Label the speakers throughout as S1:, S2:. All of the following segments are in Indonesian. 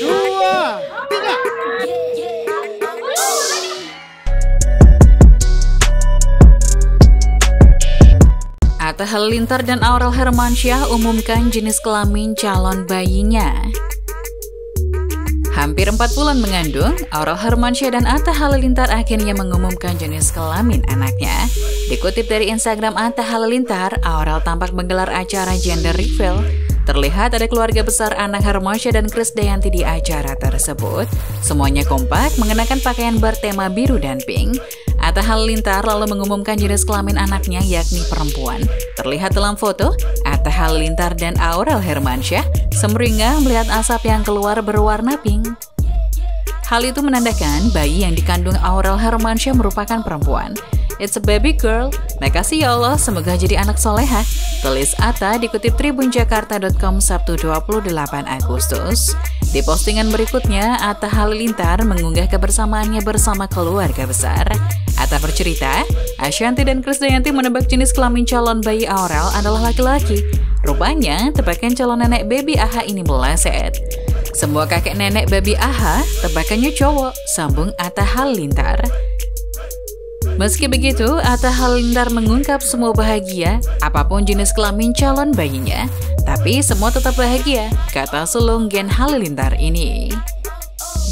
S1: dua, tiga.
S2: Halilintar dan Aurel Hermansyah umumkan jenis kelamin calon bayinya. Hampir 4 bulan mengandung, Aurel Hermansyah dan Atta Halilintar akhirnya mengumumkan jenis kelamin anaknya. Dikutip dari Instagram Atta Halilintar, Aurel tampak menggelar acara gender reveal Terlihat ada keluarga besar anak Hermansyah dan Dayanti di acara tersebut. Semuanya kompak mengenakan pakaian bertema biru dan pink. Atta Halilintar lalu mengumumkan jenis kelamin anaknya yakni perempuan. Terlihat dalam foto, Atta Halilintar dan Aurel Hermansyah semringah melihat asap yang keluar berwarna pink. Hal itu menandakan bayi yang dikandung Aurel Hermansyah merupakan perempuan. It's a baby girl. Makasih ya Allah, semoga jadi anak soleha. Tulis Atta dikutip tribunjakarta.com Sabtu 28 Agustus. Di postingan berikutnya, Atta Halilintar mengunggah kebersamaannya bersama keluarga besar. Atta bercerita, Ashanti dan Krisdayanti menebak jenis kelamin calon bayi Aurel adalah laki-laki. Rupanya, tebakan calon nenek baby Aha ini meleset. Semua kakek nenek baby Aha, tebakannya cowok, sambung Atta Halilintar. Meski begitu, Atta Halilintar mengungkap semua bahagia, apa pun jenis kelamin calon bayinya, tapi semua tetap bahagia, kata sulung Gen Halilintar ini.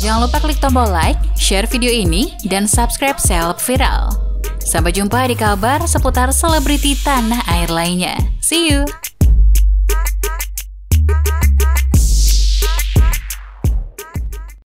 S2: Jangan lupa klik tombol like, share video ini, dan subscribe Seleb Viral. Sampai jumpa di kabar seputar selebriti tanah air lainnya. See you!